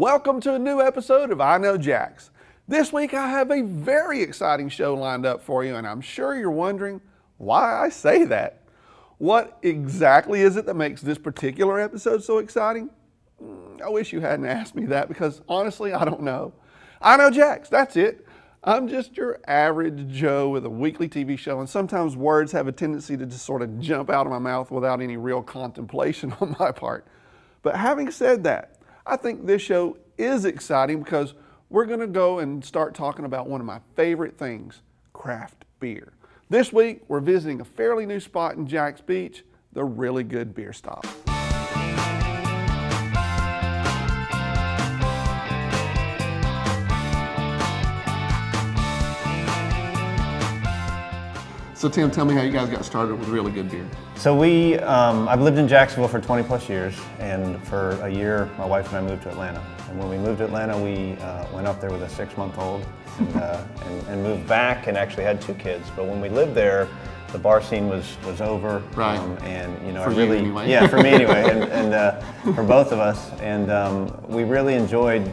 Welcome to a new episode of I Know Jax. This week I have a very exciting show lined up for you, and I'm sure you're wondering why I say that. What exactly is it that makes this particular episode so exciting? Mm, I wish you hadn't asked me that because honestly, I don't know. I know Jax, that's it. I'm just your average Joe with a weekly TV show, and sometimes words have a tendency to just sort of jump out of my mouth without any real contemplation on my part. But having said that, I think this show is exciting because we're going to go and start talking about one of my favorite things craft beer. This week, we're visiting a fairly new spot in Jax Beach, the Really Good Beer Stop. So Tim, tell me how you guys got started with really good beer. So we, um, I've lived in Jacksonville for 20 plus years, and for a year, my wife and I moved to Atlanta. And when we moved to Atlanta, we uh, went up there with a six-month-old and, uh, and, and, moved back, and actually had two kids. But when we lived there, the bar scene was was over, right? Um, and you know, for I really, anyway. yeah, for me anyway, and, and uh, for both of us, and um, we really enjoyed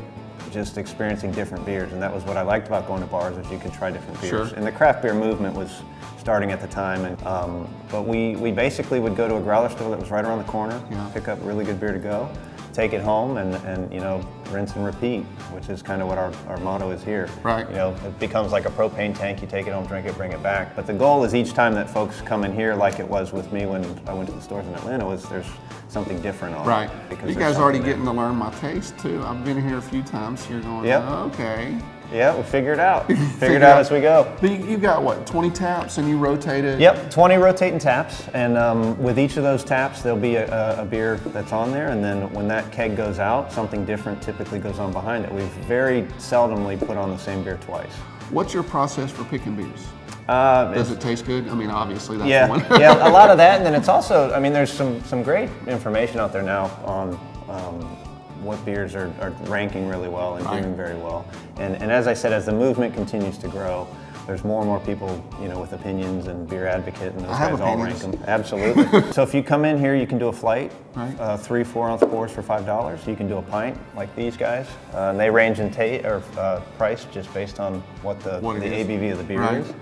just experiencing different beers, and that was what I liked about going to bars is you could try different beers. Sure. And the craft beer movement was starting at the time. And um, but we we basically would go to a growler store that was right around the corner, yeah. pick up really good beer to go, take it home, and and you know rinse and repeat, which is kind of what our, our motto is here. Right. You know, it becomes like a propane tank. You take it home, drink it, bring it back. But the goal is each time that folks come in here, like it was with me when I went to the stores in Atlanta, was there's something different on right. it. Because you guys are already getting to learn my taste too. I've been here a few times. You're going, yep. oh, okay. Yeah, we figure it out. Figure it out, as we go. But you, have got what, 20 taps and you rotate it? Yep, 20 rotating taps. And um, with each of those taps, there'll be a, a, beer that's on there. And then when that keg goes out, something different typically goes on behind it. We've very seldomly put on the same beer twice. What's your process for picking beers? Uh, Does it taste good? I mean, obviously that's yeah, one. yeah, a lot of that, and then it's also, I mean, there's some some great information out there now on um, what beers are, are, ranking really well and right. doing very well. And, and as I said, as the movement continues to grow, there's more and more people, you know, with opinions and beer advocate, and those I guys all rank them. Absolutely. so if you come in here, you can do a flight, right. uh, three, four ounce pours for five dollars. You can do a pint like these guys, uh, and they range in ta- or uh, price just based on what the what the is. ABV of the beer right. is.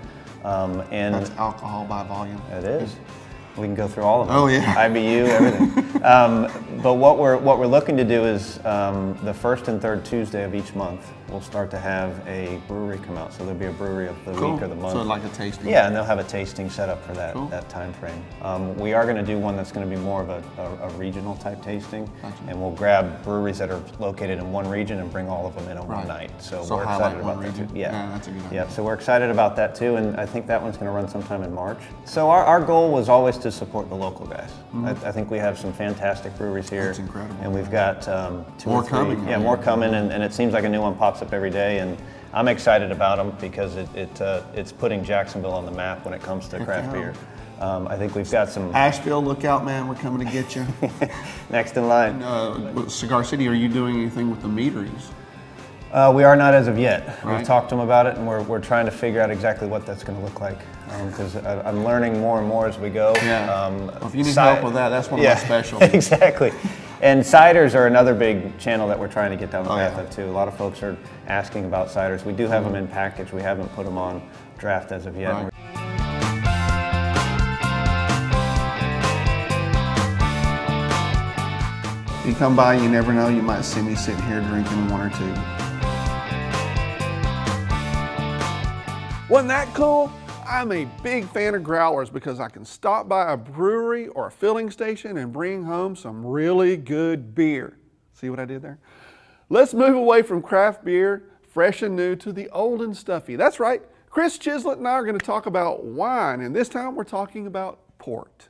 Um, and that's alcohol by volume. It is. We can go through all of them. Oh yeah. IBU, everything. um, but what we're what we're looking to do is um, the first and third Tuesday of each month, we'll start to have a brewery come out. So there'll be a brewery of the cool. week or the month. So like a tasting. Yeah, and they'll have a tasting set up for that cool. that time frame. Um, we are going to do one that's going to be more of a, a, a regional type tasting, gotcha. and we'll grab breweries that are located in one region and bring all of them in on right. one night. So, so we're excited about that too. Yeah. yeah, that's a good idea. Yeah, so we're excited about that too, and I think that one's going to run sometime in March. So our, our goal was always to support the local guys. Mm-hmm. I, I, think we have some fantastic breweries here. That's incredible. And we've got um, two more or three. coming. Yeah, more coming, and, and, it seems like a new one pops up every day. And I'm excited about them because it, it uh, it's putting Jacksonville on the map when it comes to craft beer. Um, I think we've got some. Asheville, look out, man! We're coming to get you. Next in line. Uh, Cigar City, are you doing anything with the meaderies? Uh, we are not as of yet. Right. We've talked to them about it, and we're, we're trying to figure out exactly what that's going to look like. Because um, I'm learning more and more as we go. Yeah. Um, well, if you need ci- help with that, that's one yeah, of my specialties. exactly. And ciders are another big channel that we're trying to get down the oh, path yeah. of too. A lot of folks are asking about ciders. We do have mm-hmm. them in package. We haven't put them on draft as of yet. Right. You come by, you never know, you might see me sitting here drinking one or two. Wasn't that cool? I'm a big fan of growlers because I can stop by a brewery or a filling station and bring home some really good beer. See what I did there? Let's move away from craft beer, fresh and new, to the old and stuffy. That's right, Kris Chislett and I are going to talk about wine, and this time we're talking about port.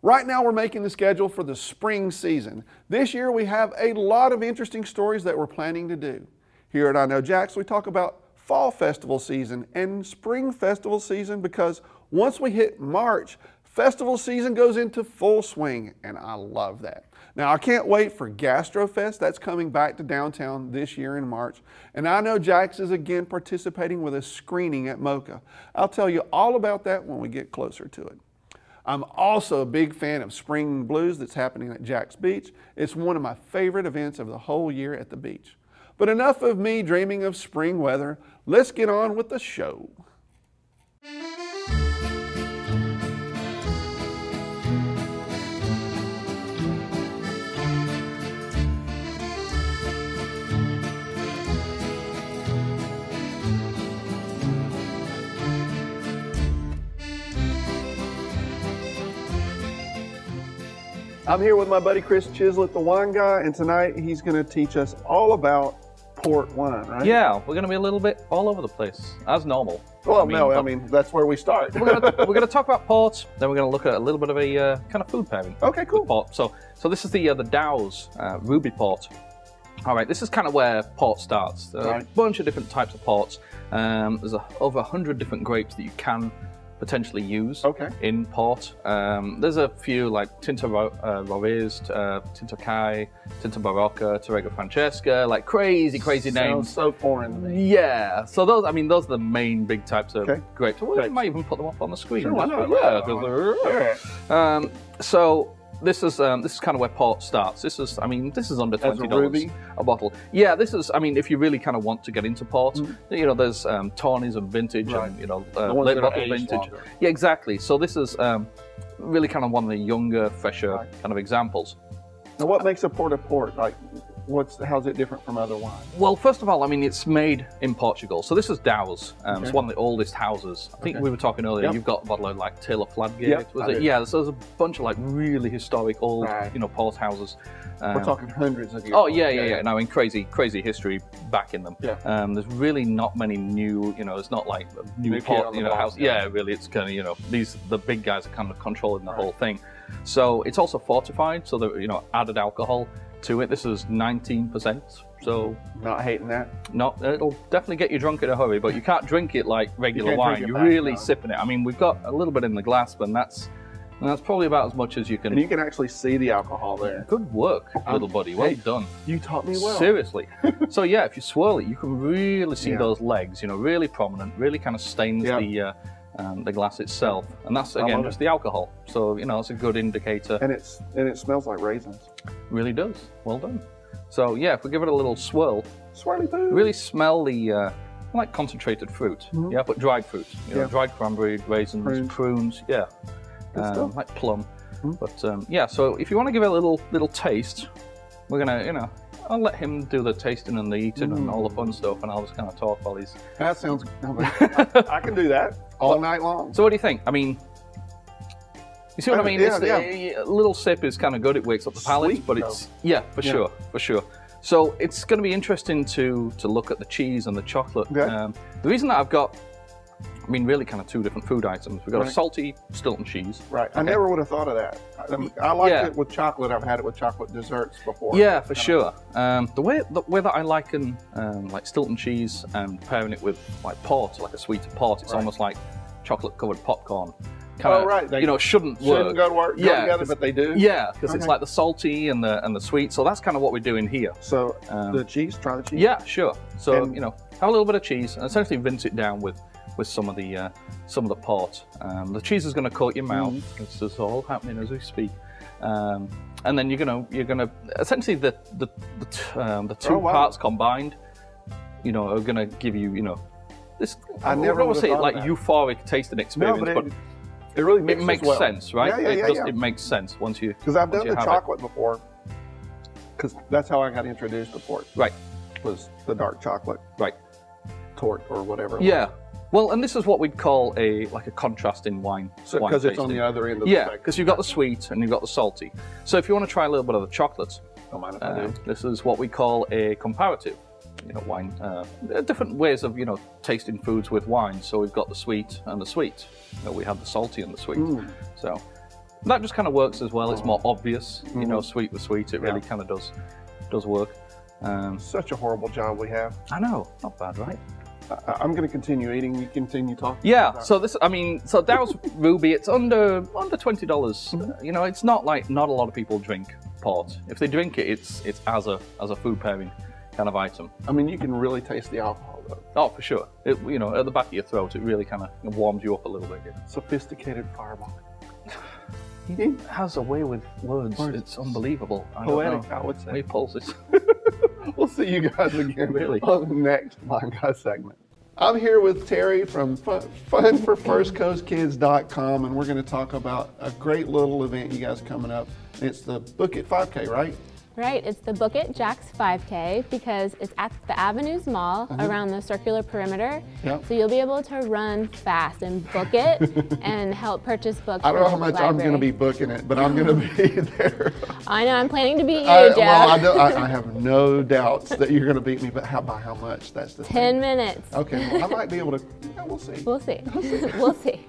Right now, we're making the schedule for the spring season. This year, we have a lot of interesting stories that we're planning to do. Here at I Know Jax, we talk about fall festival season and spring festival season because once we hit March, festival season goes into full swing, and I love that. Now, I can't wait for GastroFest. That's coming back to downtown this year in March. And I know Jax is again participating with a screening at MOCA. I'll tell you all about that when we get closer to it. I'm also a big fan of Spring Blues that's happening at Jax Beach. It's one of my favorite events of the whole year at the beach. But enough of me dreaming of spring weather. Let's get on with the show. I'm here with my buddy Kris Chislett, the wine guy, and tonight he's going to teach us all about port wine, right? Yeah, we're going to be a little bit all over the place, as normal. Well, I mean, no, I mean that's where we start. we're going to we're going to talk about ports, Then we're going to look at a little bit of a uh, kind of food pairing. Okay, cool. Port. So, so this is the uh, the Dow's uh, Ruby port. All right, this is kind of where port starts. There are Right. a bunch of different types of ports. Um, there's a, over hundred different grapes that you can potentially use Okay. in port. Um, there's a few like Tinto Ro- uh, Roriz, uh, Tinto Cão, Tinto Barroca, Touriga Francesca, like crazy, crazy Sounds names. so foreign to me. Yeah, so those, I mean, those are the main big types of Okay. grapes. We Grapes. might even put them up on the screen. Sure, why not? Yeah, 'cause they're- Yeah. um, so this is um, this is kind of where port starts. This is, I mean, this is under twenty dollars a bottle. Yeah, this is, I mean, if you really kind of want to get into port, Mhm. you know, there's um, tawnies and vintage, Right. and you know, uh, late bottle vintage. longer. Yeah, exactly. So this is um, really kind of one of the younger, fresher Right. kind of examples. Now, what makes a port a port? Like, what's how's it different from other wines? Well, first of all, I mean, it's made in Portugal. So this is Dow's. Um, It's one of the oldest houses. I think Okay. we were talking earlier. Yep. You've got a bottle of like Taylor Fladgate. Yep, was I it? do. Yeah. So there's a bunch of like really historic old, Right. you know, port houses. Um, We're talking hundreds of years. Oh yeah, yeah, yeah. Now in crazy, crazy history back in them. Yeah. Um, there's really not many new, you know, it's not like new New port, you know, house. yeah. Yeah. really, it's kind of, you know, these the big guys are kind of controlling the Right. whole thing. So it's also fortified, so that you know, added alcohol to it. This is 19%. So Not hating that. not it'll definitely get you drunk in a hurry, but you can't drink it like regular can't wine. You're back, really no. sipping it. I mean, we've got a little bit in the glass, but that's and that's probably about as much as you can. And you can actually see the alcohol there. Good work, little buddy. Well hey, done. You taught me well. Seriously. so yeah, if you swirl it, you can really see Yeah. those legs. You know, really prominent. Really kind of stains the uh, um, the glass itself, and that's again just it. the alcohol. So you know, it's a good indicator. And it's and it smells like raisins. really does. Well done. So yeah, if we give it a little swirl, Swirly poo. really smell the uh, like concentrated fruit. Mhm. Yeah, but dried fruit. You know, Yeah. dried cranberry, raisins, Prunes. prunes. yeah, um, like plum. Mhm. But um, yeah, so if you want to give it a little little taste, we're gonna, you know, I'll let him do the tasting and the eating and all the fun stuff, and I'll just kind of talk while he's. That sounds. I can do that all night long. So what do you think? I mean. You see what I Uh, mean? yeah, it's, A little sip is kind of good. It wakes up the palate, Sweet, but it's yeah, for Yeah. sure, for sure. So it's going to be interesting to to look at the cheese and the chocolate. Okay. Um, the reason that I've got, I mean, really kind of two different food items. We've got a salty Stilton cheese. Right. I never would have thought of that. I, I like Yeah. it with chocolate. I've had it with chocolate desserts before. Yeah, for sure. Um, the way the way that I liken um, like Stilton cheese and pairing it with like port, like a sweeter port, it's Right. almost like chocolate covered popcorn. Oh, right. They you know, shouldn't work. Shouldn't go to work Yeah, together, but they do. Yeah, because it's like the salty and the and the sweet. So that's kind of what we're doing here. So Um, the cheese. Try the cheese. Yeah, sure. So And- you know, have a little bit of cheese and essentially rinse it down with with some of the uh, some of the port. Um, the cheese is going to coat your mouth. Mm-hmm. This is all happening as we speak. Um, and then you're gonna you're gonna essentially the the the, t- um, the two Oh, wow. parts combined, you know, are gonna give you you know this. I never don't would've say of like that. euphoric tasting No, experience, but but, it, it really it makes well. sense, right? Yeah, yeah, it, yeah, does- yeah. it makes sense once you Because I've done the it. chocolate before. Because that's how I got introduced to port. Right. Was the dark chocolate Right. tort or whatever. it Yeah. Well, and this is what we'd call a like a contrasting wine. was. wine Because it's on the other end of the Yeah, because you've got the sweet and you've got the salty. So if you want to try a little bit of the chocolate, Don't mind I uh, this is what we call a comparative. You know, wine. Uh, different ways of you know tasting foods with wine. So we've got the sweet and the sweet. You know, we have the salty and the sweet. Mm. So that just kind of works as well. It's more obvious. You know, Mhm. sweet with sweet. It really Yeah. kind of does does work. Um, Such a horrible job we have. I know, not bad, right? I, I'm going to continue eating. You continue talking. Yeah. So this, I mean, so Dow's Ruby, it's under under twenty dollars. Mm-hmm. You know, it's not like not a lot of people drink port. If they drink it, it's it's as a as a food pairing kind of item. I mean, you can really taste the alcohol though. Oh, for sure. It, you know, at the back of your throat, it really kind of warms you up a little bit. Sophisticated fireball. He has a way with words. Words. It's unbelievable. I Poetic. I would say. He pulls it. We'll see you guys again Really? on the next Guy segment. I'm here with Terry from Fun- funforfirstcoastkids.com, and we're going to talk about a great little event you guys coming up. It's the Book It 5K, right? Right, it's the Book It Jax 5K because it's at the Avenues Mall mm-hmm. around the circular perimeter. Yep. So you'll be able to run fast and book it and help purchase books. I don't know how much I'm going to be booking it, but I'm going to be there. I know, I'm planning to beat you, I, Jeff. well, I, know, I, I have no doubts that you're going to beat me, but how by how much? That's the 10 thing. minutes. Okay, well, I might be able to. Yeah, we'll see. We'll see. we'll see.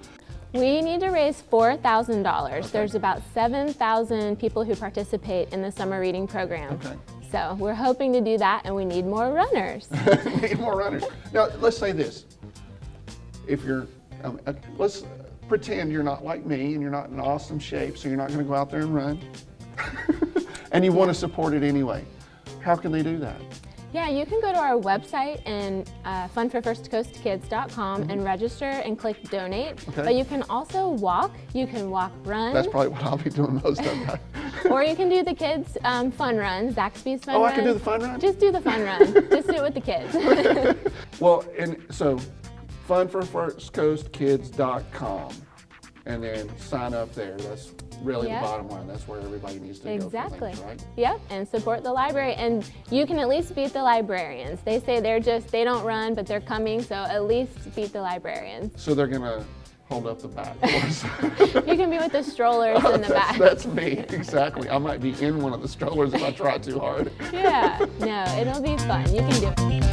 We need to raise $4,000. There's about 7,000 people who participate in the summer reading program. Okay. So we're hoping to do that and we need more runners. need more runners. Now, let's say this. If you're, um, uh, let's pretend you're not like me and you're not in awesome shape, so you're not going to go out there and run, and you want to support it anyway. How can they do that? Yeah, you can go to our website and uh, funforfirstcoastkids.com and register and click donate. Mm-hmm. Okay. But you can also walk. You can walk, run, That's probably what I'll be doing most of the time. or you can do the kids' um, fun run, Zaxby's fun Oh, run. I can do the fun run? Just do the fun run. Just do it with the kids. Well, and so funforfirstcoastkids.com and then sign up there. That's really Yeah. the bottom line. That's where everybody needs to exactly. go. things, right? Yep, and support the library. And you can at least beat the librarians. They say they're just they don't run, but they're coming. So at least beat the librarians. So they're gonna hold up the back. You can be with the strollers in the that's, back. that's me, exactly. I might be in one of the strollers if I try too hard. Yeah, no, it'll be fun. You can do it.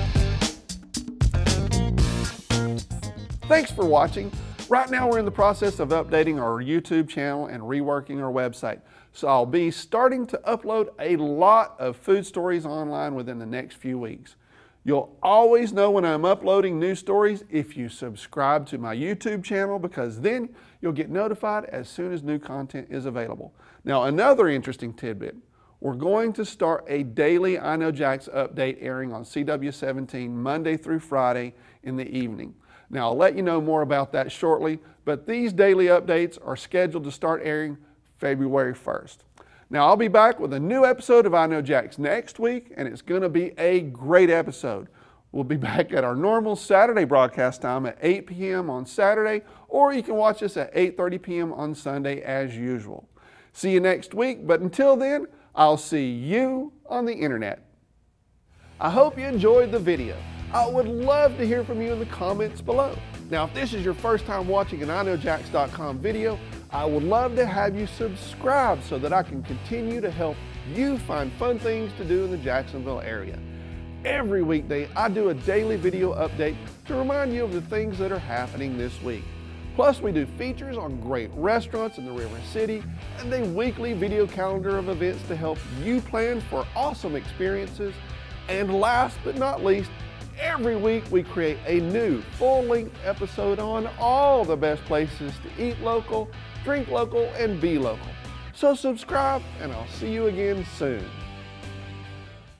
Thanks for watching. Right now we're in the process of updating our YouTube channel and reworking our website. So I'll be starting to upload a lot of food stories online within the next few weeks. You'll always know when I'm uploading new stories if you subscribe to my YouTube channel because then you'll get notified as soon as new content is available. Now another interesting tidbit, we're going to start a daily I Know Jax update airing on CW17 Monday through Friday in the evening. Now, I'll let you know more about that shortly, but these daily updates are scheduled to start airing February 1st. Now, I'll be back with a new episode of I Know Jax next week, and it's going to be a great episode. We'll be back at our normal Saturday broadcast time at 8 p.m. on Saturday, or you can watch us at 8:30 p.m. on Sunday as usual. See you next week, but until then, I'll see you on the internet. I hope you enjoyed the video. I would love to hear from you in the comments below. Now, if this is your first time watching an IKnowJax.com video, I would love to have you subscribe so that I can continue to help you find fun things to do in the Jacksonville area. Every weekday, I do a daily video update to remind you of the things that are happening this week. Plus, we do features on great restaurants in the River City and a weekly video calendar of events to help you plan for awesome experiences. And last but not least, every week we create a new full-length episode on all the best places to eat local, drink local, and be local. So subscribe, and I'll see you again soon.